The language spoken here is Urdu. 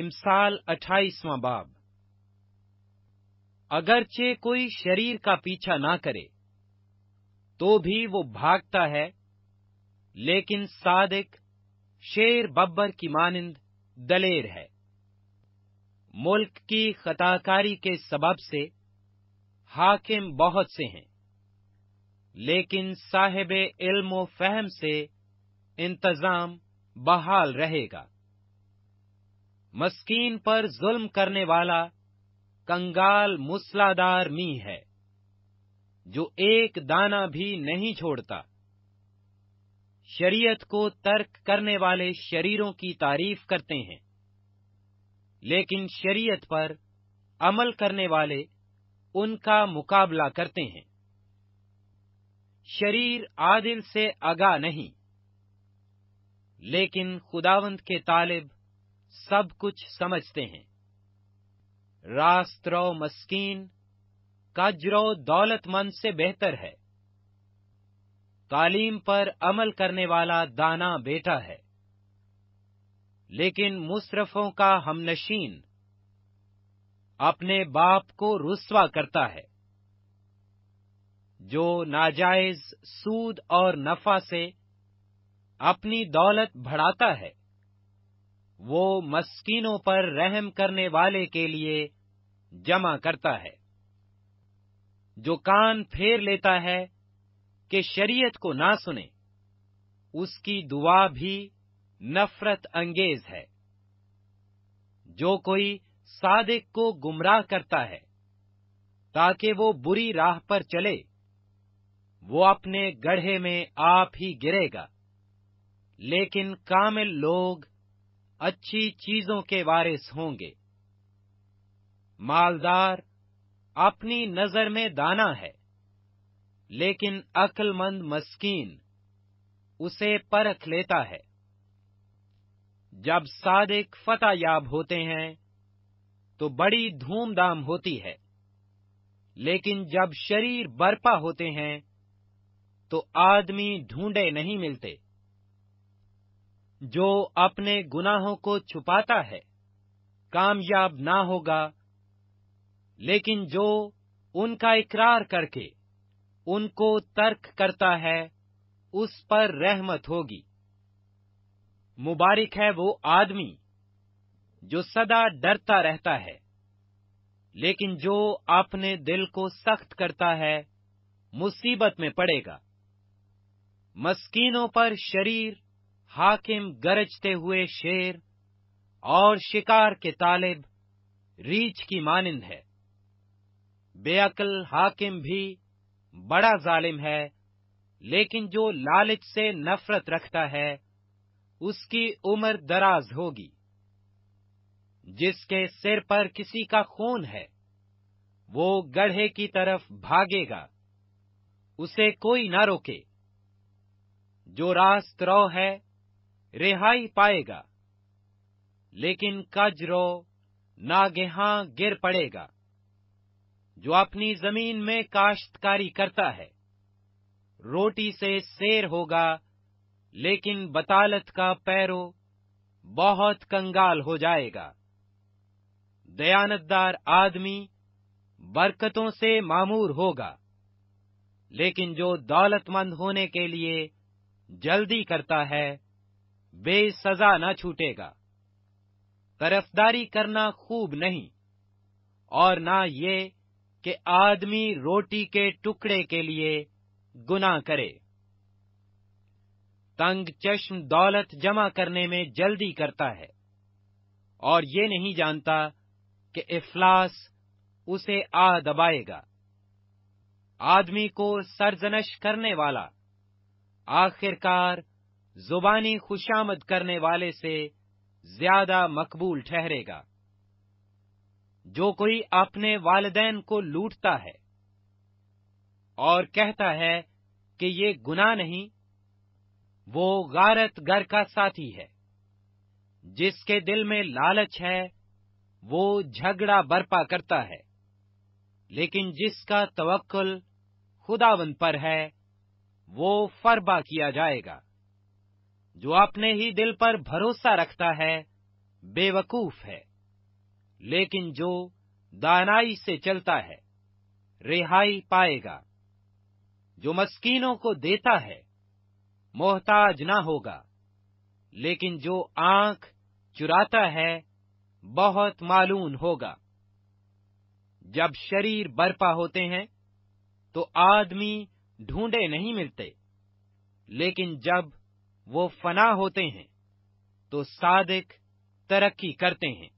امسال اٹھائیسواں باب۔ اگرچہ کوئی شریر کا پیچھا نہ کرے، تو بھی وہ بھاگتا ہے، لیکن صادق شیر ببر کی مانند دلیر ہے۔ ملک کی خطا کاری کے سبب سے حاکم بہت سے ہیں، لیکن صاحب علم و فہم سے انتظام بحال رہے گا۔ مسکین پر ظلم کرنے والا کنگال مسلادار می ہے، جو ایک دانہ بھی نہیں چھوڑتا۔ شریعت کو ترک کرنے والے شریروں کی تعریف کرتے ہیں، لیکن شریعت پر عمل کرنے والے ان کا مقابلہ کرتے ہیں۔ شریر عادل سے اگا نہیں، لیکن خداوند کے طالب سب کچھ سمجھتے ہیں۔ راسترو مسکین کجرو دولت مند سے بہتر ہے۔ تعلیم پر عمل کرنے والا دانا بیٹا ہے۔ لیکن مصرفوں کا ہم نشین اپنے باپ کو رسوا کرتا ہے۔ جو ناجائز سود اور نفع سے اپنی دولت بڑھاتا ہے۔ وہ مسکینوں پر رحم کرنے والے کے لیے جمع کرتا ہے۔ جو کان پھیر لیتا ہے کہ شریعت کو نہ سنے، اس کی دعا بھی نفرت انگیز ہے۔ جو کوئی صادق کو گمراہ کرتا ہے تاکہ وہ بری راہ پر چلے، وہ اپنے گڑھے میں آپ ہی گرے گا۔ لیکن کامل لوگ اچھی چیزوں کے وارث ہوں گے۔ مالدار اپنی نظر میں دانا ہے، لیکن عقل مند مسکین اسے پرکھ لیتا ہے۔ جب صادق فتح یاب ہوتے ہیں تو بڑی دھوم دھام ہوتی ہے، لیکن جب شریر برپا ہوتے ہیں تو آدمی ڈھونڈے نہیں ملتے۔ جو اپنے گناہوں کو چھپاتا ہے، کامیاب نہ ہوگا۔ لیکن جو ان کا اقرار کر کے ان کو ترک کرتا ہے، اس پر رحمت ہوگی۔ مبارک ہے وہ آدمی جو سدا ڈرتا رہتا ہے، لیکن جو اپنے دل کو سخت کرتا ہے، مصیبت میں پڑے گا۔ مسکینوں پر شریر حاکم گرجتے ہوئے شیر اور شکار کے طالب ریچھ کی مانند ہے۔ بے عقل حاکم بھی بڑا ظالم ہے، لیکن جو لالچ سے نفرت رکھتا ہے، اس کی عمر دراز ہوگی۔ جس کے سر پر کسی کا خون ہے، وہ گڑھے کی طرف بھاگے گا۔ اسے کوئی نہ روکے۔ جو راست رو ہے رہائی پائے گا، لیکن کج رو ناگہاں گر پڑے گا، جو اپنی زمین میں کاشتکاری کرتا ہے۔ روٹی سے سیر ہوگا، لیکن بطالت کا پیرو بہت کنگال ہو جائے گا۔ دیانتدار آدمی برکتوں سے معمور ہوگا، لیکن جو دولت مند ہونے کے لیے جلدی کرتا ہے بے سزا نہ چھوٹے گا۔ طرفداری کرنا خوب نہیں۔ اور نہ یہ کہ آدمی روٹی کے ٹکڑے کے لیے گنا کرے۔ تنگ چشم دولت جمع کرنے میں جلدی کرتا ہے۔ اور یہ نہیں جانتا کہ افلاس اسے آ دبائے گا۔ آدمی کو سرزنش کرنے والا آخرکار زبانی خوشامد کرنے والے سے زیادہ مقبول ٹھہرے گا۔ جو کوئی اپنے والدین کو لوٹتا ہے اور کہتا ہے کہ یہ گناہ نہیں، وہ غارت گر کا ساتھی ہے۔ جس کے دل میں لالچ ہے، وہ جھگڑا برپا کرتا ہے۔ لیکن جس کا توکل خداون پر ہے، وہ فربا کیا جائے گا۔ جو اپنے ہی دل پر بھروسہ رکھتا ہے بے وقوف ہے۔ لیکن جو دانائی سے چلتا ہے، رہائی پائے گا۔ جو مسکینوں کو دیتا ہے، محتاج نہ ہوگا۔ لیکن جو آنکھ چراتا ہے، بہت معلوم ہوگا۔ جب شریر برپا ہوتے ہیں، تو آدمی ڈھونڈے نہیں ملتے۔ لیکن جب وہ فنا ہوتے ہیں تو صادق ترقی کرتے ہیں۔